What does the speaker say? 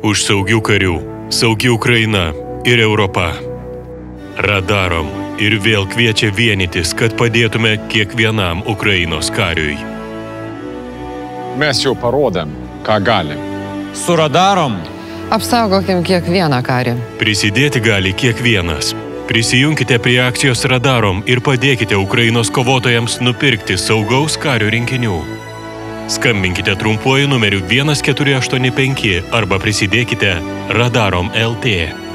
Už saugių karių, saugi Ukraina ir Europa. Radarom ir vėl kviečia vienytis, kad padėtume kiekvienam Ukrainos kariui. Mes jau parodėm, ką galim. Su radarom Apsaugokim kiekvieną karį. Prisidėti gali kiekvienas. Prisijunkite prie akcijos Radarom ir padėkite Ukrainos kovotojams nupirkti saugaus kario rinkinių. Skambinkite trumpuoju numeriu 1485 arba prisidėkite Radarom LT.